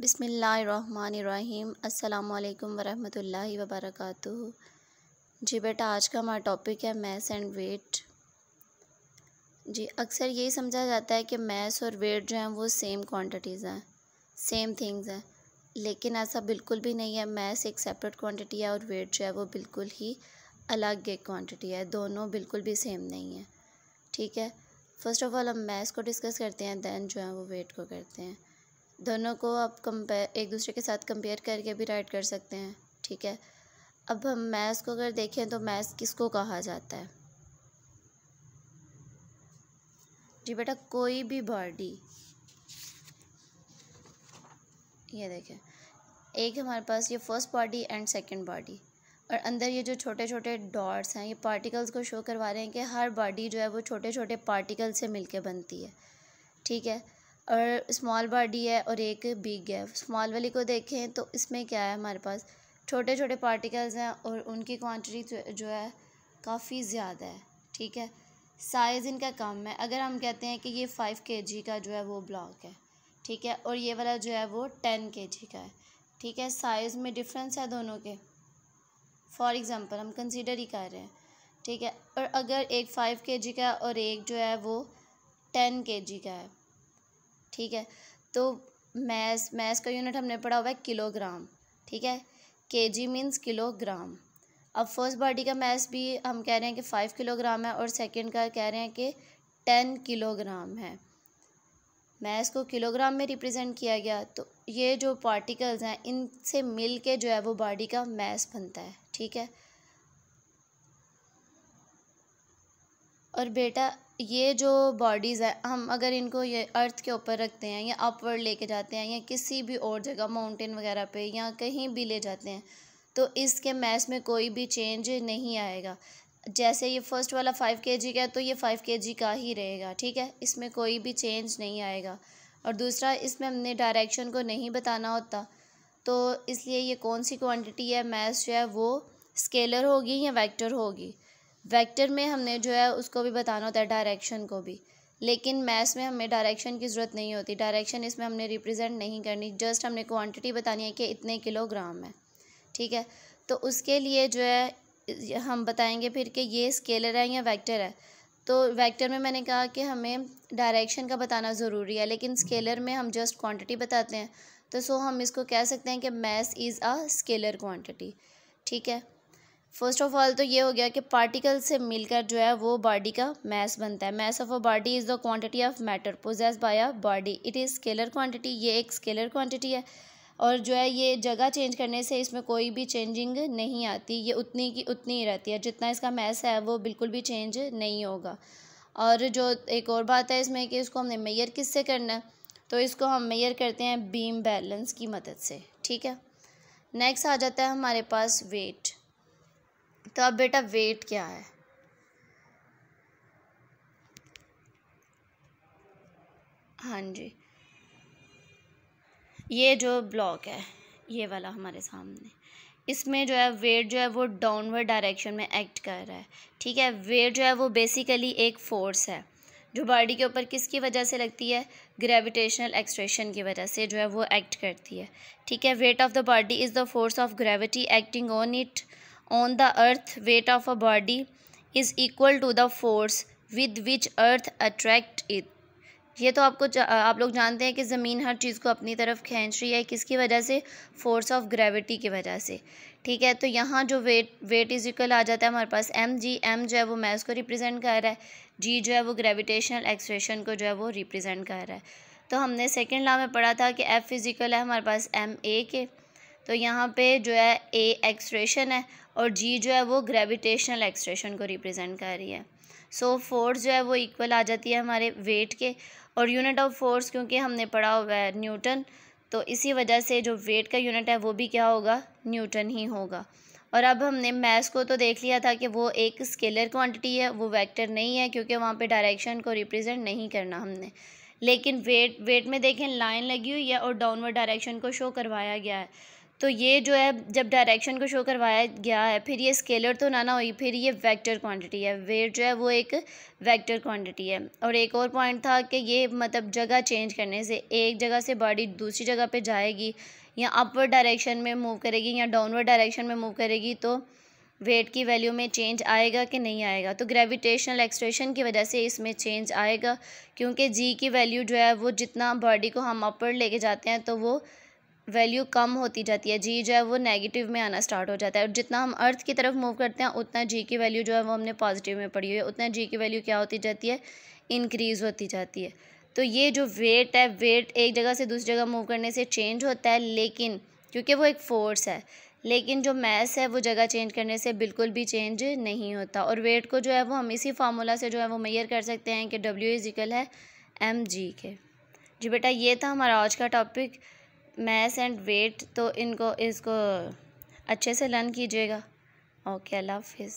बिसमीम् अल्लाम वरहमतुल्लाहि वबरकातुहू। जी बेटा, आज का हमारा टॉपिक है मैथ्स एंड वेट जी, अक्सर यही समझा जाता है कि मैथ्स और वेट जो हैं वो सेम क्वांटिटीज़ हैं सेम थिंग्स हैं। लेकिन ऐसा बिल्कुल भी नहीं है। मैथ्स एक सेपरेट क्वांटिटी है और वेट जो है वो बिल्कुल ही अलग एक क्वांटिटी है। दोनों बिल्कुल भी सेम नहीं है। ठीक है? फ़र्स्ट ऑफ़ ऑल हम मैथ्स को डिस्कस करते हैं दैन जो है वो वेट को करते हैं। दोनों को आप कंपेयर एक दूसरे के साथ कंपेयर करके भी राइट कर सकते हैं, ठीक है? अब हम मैथ्स को अगर देखें तो मैथ्स किसको कहा जाता है? जी बेटा, कोई भी बॉडी ये देखें, एक हमारे पास ये first body and second body और अंदर ये जो छोटे छोटे डॉट्स हैं, ये पार्टिकल्स को शो करवा रहे हैं कि हर बॉडी जो है वो छोटे छोटे पार्टिकल से मिलके बनती है, ठीक है? और स्मॉल बॉडी है और एक बिग है। स्मॉल वाली को देखें तो इसमें क्या है हमारे पास? छोटे छोटे पार्टिकल्स हैं और उनकी क्वांटिटी जो है काफ़ी ज़्यादा है, ठीक है? साइज़ इनका कम है। अगर हम कहते हैं कि ये फ़ाइव के जी का जो है वो ब्लॉक है, ठीक है? और ये वाला जो है वो टेन के जी का है, ठीक है? साइज़ में डिफरेंस है दोनों के। फॉर एग्ज़ाम्पल हम कंसिडर ही कर रहे हैं, ठीक है? और अगर एक फ़ाइव के जी का और एक जो है वो टेन के जी का है ठीक है? तो मैस मैस का यूनिट हमने पढ़ा हुआ है किलोग्राम, ठीक है? K G means kilogram. अब फ़र्स्ट बॉडी का मैस भी हम कह रहे हैं कि फ़ाइव किलोग्राम है और सेकंड का कह रहे हैं कि टेन किलोग्राम है। मैस को किलोग्राम में रिप्रेजेंट किया गया तो ये जो पार्टिकल्स हैं, इनसे मिल के जो है वो बॉडी का मैस बनता है, ठीक है? और बेटा ये जो बॉडीज़ है, हम अगर इनको ये अर्थ के ऊपर रखते हैं या अपवर्ड लेके जाते हैं या किसी भी और जगह माउंटेन वगैरह पे या कहीं भी ले जाते हैं तो इसके मैस में कोई भी चेंज नहीं आएगा। जैसे ये फ़र्स्ट वाला फ़ाइव के जी का है तो ये फ़ाइव के जी का ही रहेगा, ठीक है? इसमें कोई भी चेंज नहीं आएगा। और दूसरा, इसमें हमने डायरेक्शन को नहीं बताना होता तो इसलिए ये कौन सी क्वांटिटी है मैथ्स जो है वो स्केलर होगी या वेक्टर होगी? वेक्टर में हमने जो है उसको भी बताना होता है डायरेक्शन को भी। लेकिन मैथ्स में हमें डायरेक्शन की ज़रूरत नहीं होती। डायरेक्शन इसमें हमने रिप्रेजेंट नहीं करनी। जस्ट हमने क्वांटिटी बतानी है कि इतने किलोग्राम है। ठीक है? तो उसके लिए जो है हम बताएँगे फिर कि ये स्केलर है या वेक्टर है। तो वेक्टर में मैंने कहा कि हमें डायरेक्शन का बताना ज़रूरी है, लेकिन स्केलर में हम जस्ट क्वांटिटी बताते हैं। तो सो हम इसको कह सकते हैं कि mass is a scalar quantity ठीक है? फ़र्स्ट ऑफ़ ऑल तो ये हो गया कि पार्टिकल से मिलकर जो है वो बॉडी का मैस बनता है। Mass of a body is the quantity of matter possessed by a body. It is scalar quantity, ये एक स्केलर क्वांटिटी है। और जो है ये जगह चेंज करने से इसमें कोई भी चेंजिंग नहीं आती, ये उतनी की उतनी ही रहती है। जितना इसका मैस है वो बिल्कुल भी चेंज नहीं होगा। और जो एक और बात है इसमें कि इसको हमने मेयर किससे करना है? तो इसको हम मेयर करते हैं बीम बैलेंस की मदद से। ठीक है? नेक्स्ट आ जाता है हमारे पास वेट। तो अब बेटा वेट क्या है? हाँ जी। ये जो ब्लॉक है, ये वाला हमारे सामने। इसमें जो है, वेट जो है, वो डाउनवर्ड डायरेक्शन में एक्ट कर रहा है। ठीक है? वेट जो है, वो बेसिकली एक फोर्स है, जो बॉडी के ऊपर किसकी वजह से लगती है? ग्रेविटेशनल एक्सट्रेशन की वजह से जो है, वो एक्ट करती है। ठीक है? Weight of the body is the force of gravity acting on it on the earth, weight of a body is equal to the force with which earth attract it. ये तो आपको आप लोग जानते हैं कि ज़मीन हर चीज़ को अपनी तरफ़ खींच रही है, किसकी वजह से? फोर्स ऑफ़ ग्रेविटी की वजह से। ठीक है तो यहाँ जो वेट वेट इज़ इक्वल आ जाता है हमारे पास एम जी एम जो है वो मैथ को रिप्रेजेंट कर रहा है जी जो है वो ग्रेविटेशनल एक्सप्रेशन को जो है वो रिप्रेजेंट कर रहा है। तो हमने सेकेंड लॉ में पढ़ा था कि एफ़ फ़िज़िकल है हमारे पास एम ए के। तो यहाँ पे जो है ए एक्सप्रेशन है और जी जो है वो ग्रेविटेशनल एक्सट्रेशन को रिप्रेजेंट कर रही है। सो so, फोर्स जो है वो इक्वल आ जाती है हमारे वेट के और यूनिट ऑफ़ फोर्स क्योंकि हमने पढ़ा हुआ है न्यूटन तो इसी वजह से जो वेट का यूनिट है वो भी क्या होगा? न्यूटन ही होगा। और अब हमने मैथ्स को तो देख लिया था कि वो एक स्केलर क्वांटिटी है वो वेक्टर नहीं है क्योंकि वहाँ पे डायरेक्शन को रिप्रेजेंट नहीं करना हमने। लेकिन वेट वेट में देखें लाइन लगी हुई है और डाउनवर्ड डायरेक्शन को शो करवाया गया है। तो ये जो है, जब डायरेक्शन को शो करवाया गया है, फिर ये स्केलर तो ना ना हुई, फिर ये वेक्टर क्वांटिटी है। वेट जो है, वो एक वेक्टर क्वांटिटी है। और एक और पॉइंट था कि ये मतलब जगह चेंज करने से, एक जगह से बॉडी दूसरी जगह पे जाएगी या अपवर्ड डायरेक्शन में मूव करेगी या डाउनवर्ड डायरेक्शन में मूव करेगी तो वेट की वैल्यू में चेंज आएगा कि नहीं आएगा? तो ग्रेविटेशनल एक्सट्रेशन की वजह से इसमें चेंज आएगा, क्योंकि जी की वैल्यू जो है, वो जितना बॉडी को हम अपवर्ड लेके जाते हैं तो वो वैल्यू कम होती जाती है जी जो है वो नेगेटिव में आना स्टार्ट हो जाता है। और जितना हम अर्थ की तरफ़ मूव करते हैं, उतना जी की वैल्यू जो है वो हमने पॉजिटिव में पढ़ी हुई है। उतना जी की वैल्यू क्या होती जाती है? इंक्रीज़ होती जाती है। तो ये जो वेट है वेट एक जगह से दूसरी जगह मूव करने से चेंज होता है, लेकिन, क्योंकि वो एक फ़ोर्स है, लेकिन जो मैस है वो जगह चेंज करने से बिल्कुल भी चेंज नहीं होता। और वेट को जो है वो हम इसी फार्मूला से जो है वो मैयर कर सकते हैं कि डब्ल्यू इजिकल है एम जी के जी बेटा, ये था हमारा आज का टॉपिक मैस एंड वेट तो इनको इसको अच्छे से लर्न कीजिएगा। ओके अल्लाह हाफिज़।